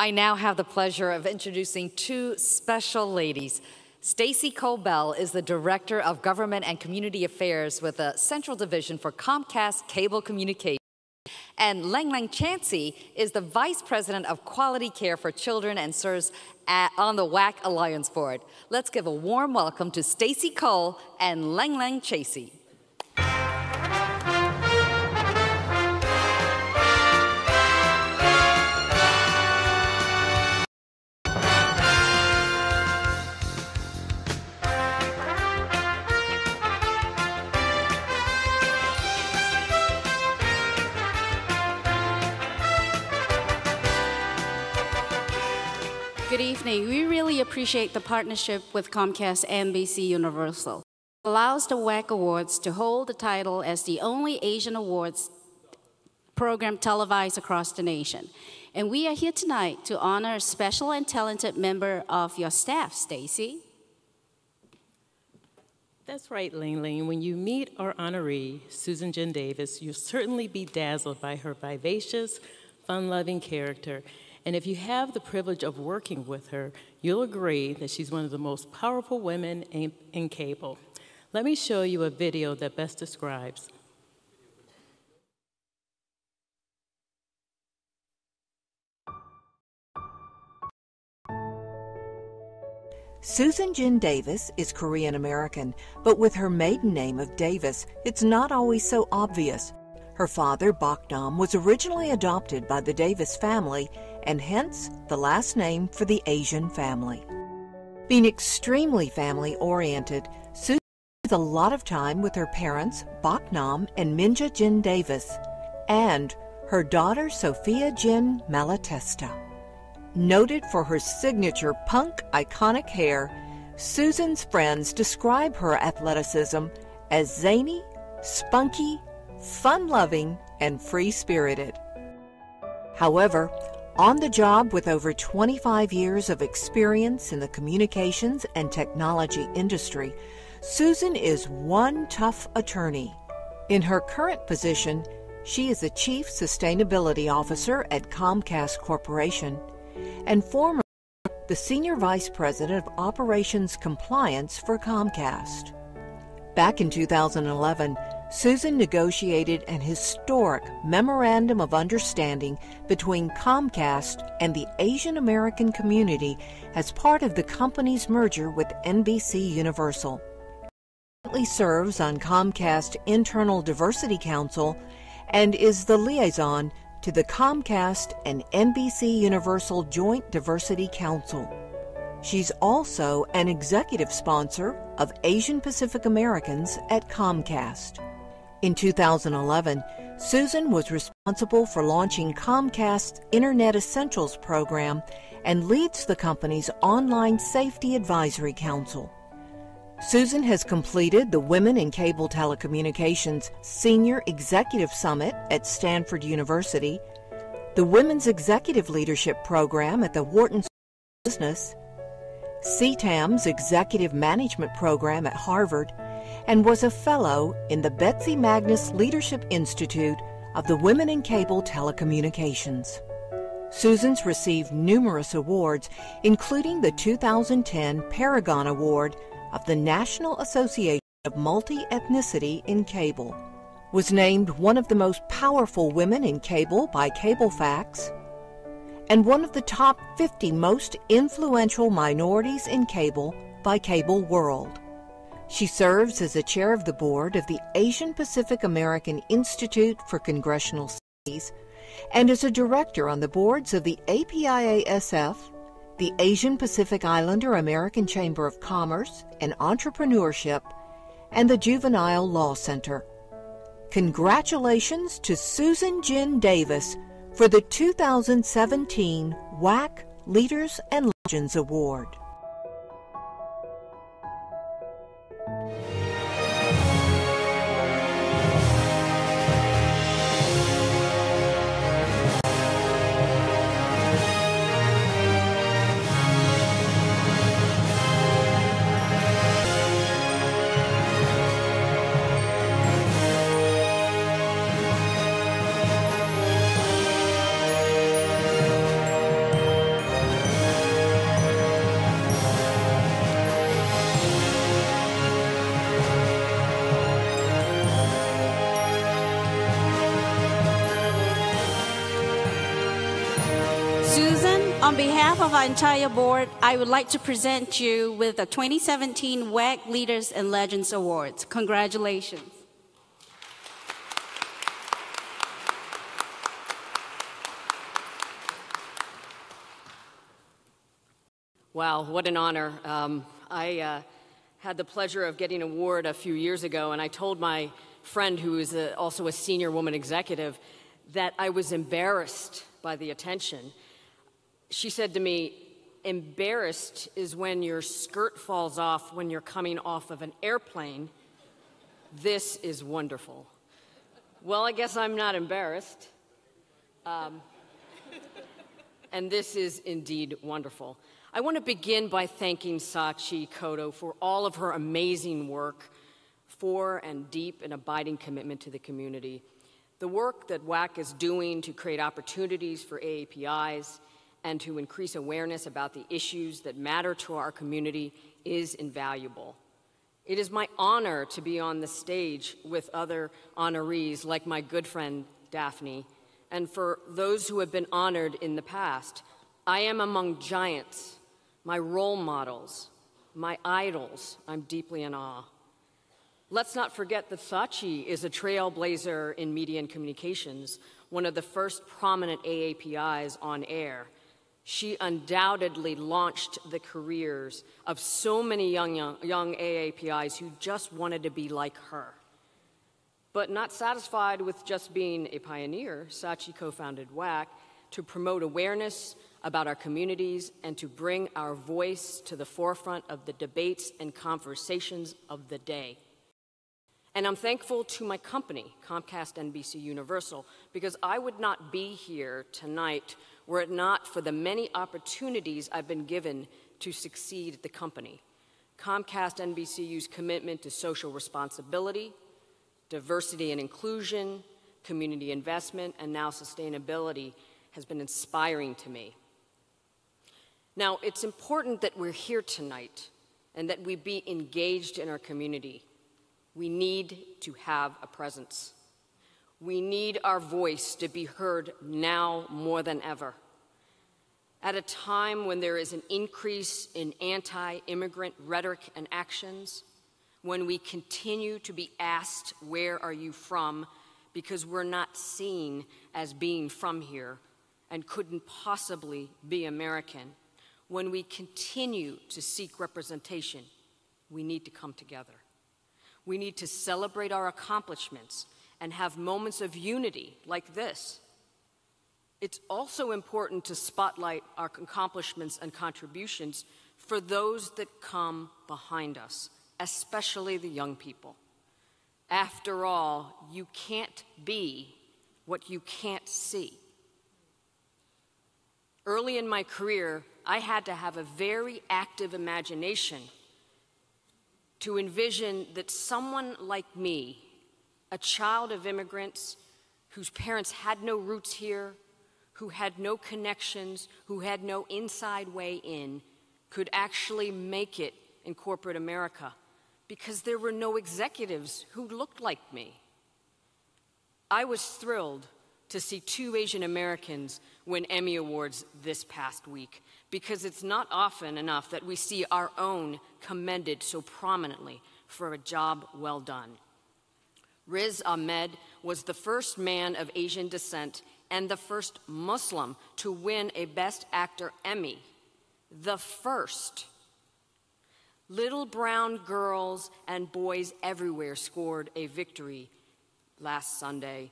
I now have the pleasure of introducing two special ladies. Stacy Colbell is the Director of Government and Community Affairs with the Central Division for Comcast Cable Communications. And Lang Lang Chansey is the Vice President of Quality Care for Children and serves at, on the WAC Alliance Board. Let's give a warm welcome to Stacy Cole and Lang Lang Chansey. Good evening. We really appreciate the partnership with Comcast NBC Universal. It allows the WAC Awards to hold the title as the only Asian awards program televised across the nation. And we are here tonight to honor a special and talented member of your staff, Stacy. That's right, Ling Ling. When you meet our honoree, Susan Jin Davis, you'll certainly be dazzled by her vivacious, fun loving character and if you have the privilege of working with her, you'll agree that she's one of the most powerful women in, in cable. Let me show you a video that best describes. Susan Jin Davis is Korean American, but with her maiden name of Davis, it's not always so obvious. Her father, Bok Nam, was originally adopted by the Davis family and hence the last name for the Asian family. Being extremely family oriented, Susan spends a lot of time with her parents, Bok Nam and Minja Jin Davis, and her daughter, Sophia Jin Malatesta. Noted for her signature punk iconic hair, Susan's friends describe her athleticism as zany, spunky, fun loving, and free spirited. However, on the job with over 25 years of experience in the communications and technology industry, Susan is one tough attorney. In her current position, she is the Chief Sustainability Officer at Comcast Corporation and former the Senior Vice President of Operations Compliance for Comcast. Back in 2011, Susan negotiated an historic Memorandum of Understanding between Comcast and the Asian American community as part of the company's merger with NBC Universal. She currently serves on Comcast Internal Diversity Council and is the liaison to the Comcast and NBC Universal Joint Diversity Council. She's also an executive sponsor of Asian Pacific Americans at Comcast. In 2011, Susan was responsible for launching Comcast's Internet Essentials program and leads the company's Online Safety Advisory Council. Susan has completed the Women in Cable Telecommunications Senior Executive Summit at Stanford University, the Women's Executive Leadership Program at the Wharton School of Business, CTAM's Executive Management Program at Harvard, and was a fellow in the Betsy Magness Leadership Institute of the Women in Cable Telecommunications. Susan's received numerous awards, including the 2010 Paragon Award of the National Association of Multi Ethnicity in Cable, was named one of the most powerful women in cable by Cable Cablefax, and one of the top 50 most influential minorities in cable by Cable World. She serves as the chair of the board of the Asian Pacific American Institute for Congressional Studies and is a director on the boards of the APIASF, the Asian Pacific Islander American Chamber of Commerce and Entrepreneurship, and the Juvenile Law Center. Congratulations to Susan Jin Davis for the 2017 WAC Leaders and Legends Award. Susan, on behalf of our entire board, I would like to present you with the 2017 WAC Leaders and Legends Awards. Congratulations. Wow, what an honor. Um, I uh, had the pleasure of getting an award a few years ago, and I told my friend, who is a, also a senior woman executive, that I was embarrassed by the attention. She said to me, Embarrassed is when your skirt falls off when you're coming off of an airplane. This is wonderful. Well, I guess I'm not embarrassed. Um, and this is indeed wonderful. I want to begin by thanking Sachi Koto for all of her amazing work for and deep and abiding commitment to the community. The work that WAC is doing to create opportunities for AAPIs and to increase awareness about the issues that matter to our community is invaluable. It is my honor to be on the stage with other honorees like my good friend Daphne, and for those who have been honored in the past. I am among giants my role models, my idols, I'm deeply in awe. Let's not forget that Sachi is a trailblazer in media and communications, one of the first prominent AAPIs on air. She undoubtedly launched the careers of so many young, young, young AAPIs who just wanted to be like her. But not satisfied with just being a pioneer, Sachi co founded WAC to promote awareness about our communities and to bring our voice to the forefront of the debates and conversations of the day. And I'm thankful to my company, Comcast NBC Universal, because I would not be here tonight were it not for the many opportunities I've been given to succeed at the company. Comcast NBCU's commitment to social responsibility, diversity and inclusion, community investment, and now sustainability has been inspiring to me. Now, it's important that we're here tonight and that we be engaged in our community. We need to have a presence. We need our voice to be heard now more than ever. At a time when there is an increase in anti immigrant rhetoric and actions, when we continue to be asked, Where are you from? because we're not seen as being from here and couldn't possibly be American when we continue to seek representation, we need to come together. We need to celebrate our accomplishments and have moments of unity like this. It's also important to spotlight our accomplishments and contributions for those that come behind us, especially the young people. After all, you can't be what you can't see. Early in my career, I had to have a very active imagination to envision that someone like me, a child of immigrants whose parents had no roots here, who had no connections, who had no inside way in, could actually make it in corporate America because there were no executives who looked like me. I was thrilled to see two Asian Americans win Emmy Awards this past week because it's not often enough that we see our own commended so prominently for a job well done. Riz Ahmed was the first man of Asian descent and the first Muslim to win a Best Actor Emmy. The first. Little brown girls and boys everywhere scored a victory last Sunday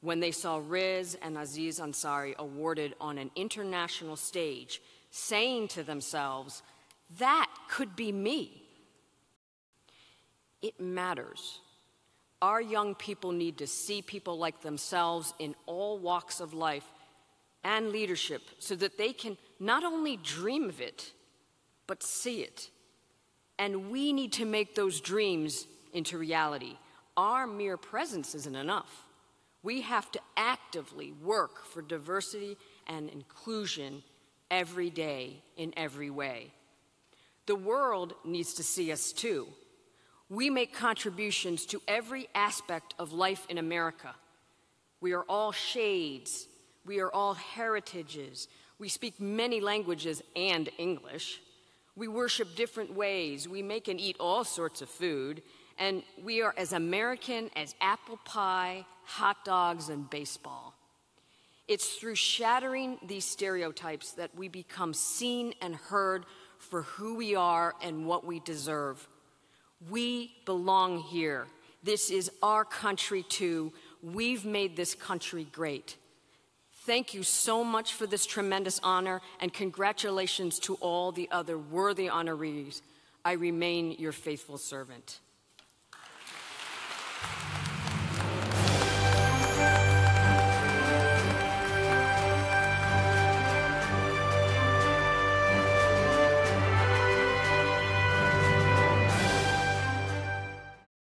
when they saw Riz and Aziz Ansari awarded on an international stage, saying to themselves, That could be me. It matters. Our young people need to see people like themselves in all walks of life and leadership so that they can not only dream of it, but see it. And we need to make those dreams into reality. Our mere presence isn't enough. We have to actively work for diversity and inclusion every day in every way. The world needs to see us too. We make contributions to every aspect of life in America. We are all shades, we are all heritages, We speak many languages and English. We worship different ways. We make and eat all sorts of food. And we are as American as apple pie, hot dogs, and baseball. It's through shattering these stereotypes that we become seen and heard for who we are and what we deserve. We belong here. This is our country, too. We've made this country great. Thank you so much for this tremendous honor, and congratulations to all the other worthy honorees. I remain your faithful servant.